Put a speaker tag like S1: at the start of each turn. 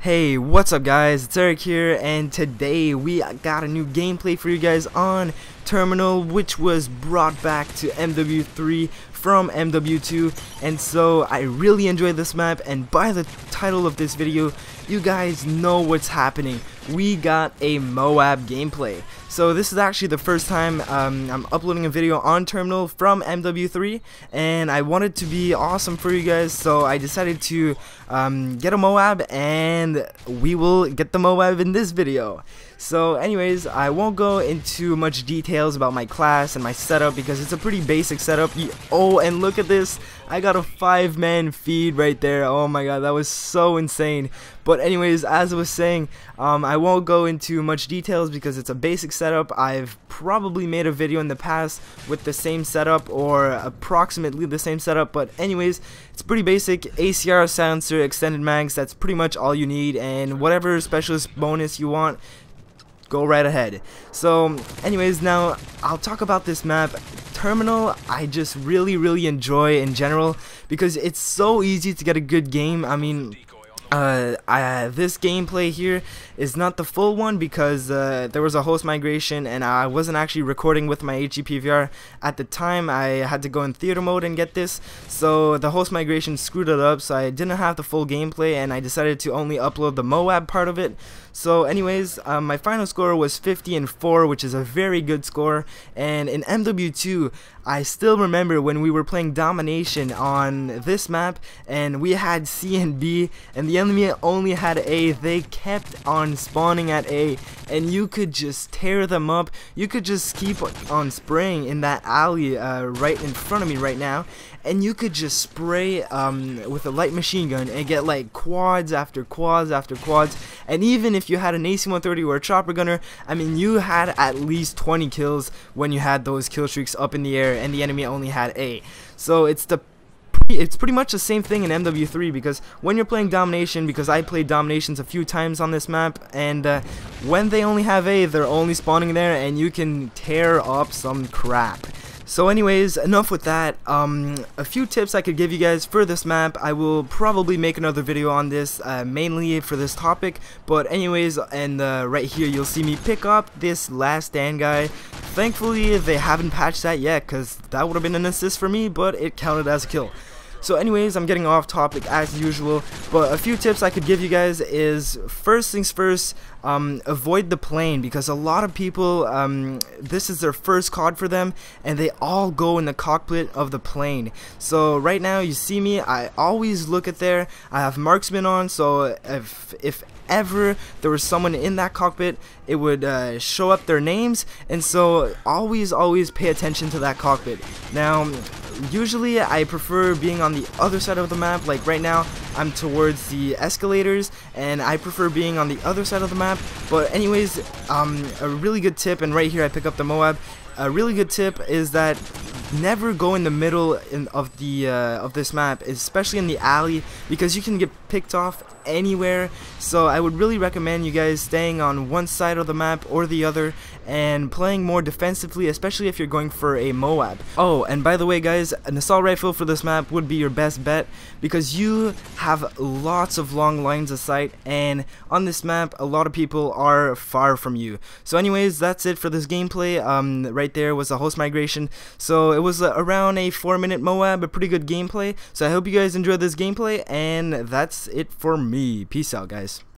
S1: Hey, what's up guys? It's Eric here and today we got a new gameplay for you guys on Terminal which was brought back to MW3 from MW2 and so I really enjoyed this map and by the title of this video you guys know what's happening. We got a Moab gameplay. So this is actually the first time um, I'm uploading a video on Terminal from MW3 and I wanted to be awesome for you guys so I decided to um, get a Moab and we will get the Moab in this video. So anyways, I won't go into much details about my class and my setup because it's a pretty basic setup. Oh, and look at this. I got a five-man feed right there. Oh my god, that was so insane. But anyways, as I was saying, um, I won't go into much details because it's a basic setup. I've probably made a video in the past with the same setup or approximately the same setup. But anyways, it's pretty basic. ACR silencer, extended mags, that's pretty much all you need. And whatever specialist bonus you want, go right ahead. So anyways, now I'll talk about this map. Terminal, I just really, really enjoy in general because it's so easy to get a good game. I mean, uh, I, this gameplay here is not the full one because uh, there was a host migration and I wasn't actually recording with my HD PVR at the time. I had to go in theater mode and get this. So the host migration screwed it up so I didn't have the full gameplay and I decided to only upload the Moab part of it. So anyways um, my final score was 50 and 4 which is a very good score. And in MW2 I still remember when we were playing domination on this map and we had C and B and the enemy only had A. They kept on spawning at A and you could just tear them up. You could just keep on spraying in that alley uh, right in front of me right now and you could just spray um, with a light machine gun and get like quads after quads after quads. And even if you had an AC-130 or a chopper gunner I mean you had at least 20 kills when you had those kill streaks up in the air and the enemy only had A so it's the it's pretty much the same thing in MW3 because when you're playing Domination, because I played Dominations a few times on this map, and uh, when they only have A, they're only spawning there, and you can tear up some crap. So anyways, enough with that. Um, a few tips I could give you guys for this map. I will probably make another video on this, uh, mainly for this topic. But anyways, and uh, right here you'll see me pick up this last stand guy. Thankfully, they haven't patched that yet, because that would have been an assist for me, but it counted as a kill. So anyways, I'm getting off topic as usual, but a few tips I could give you guys is first things first, um, avoid the plane because a lot of people, um, this is their first COD for them and they all go in the cockpit of the plane. So right now you see me, I always look at there, I have marksman on so if, if ever there was someone in that cockpit, it would uh, show up their names, and so always, always pay attention to that cockpit. Now, usually I prefer being on the other side of the map, like right now I'm towards the escalators, and I prefer being on the other side of the map, but anyways, um, a really good tip, and right here I pick up the Moab, a really good tip is that never go in the middle in, of the uh, of this map, especially in the alley, because you can get picked off anywhere. So I would really recommend you guys staying on one side of the map or the other and playing more defensively, especially if you're going for a Moab. Oh, and by the way guys, an assault rifle for this map would be your best bet because you have lots of long lines of sight and on this map a lot of people are far from you. So anyways, that's it for this gameplay. Um, right there was a host migration. So it was uh, around a 4 minute Moab, a pretty good gameplay. So I hope you guys enjoyed this gameplay and that's it for me. Peace out guys.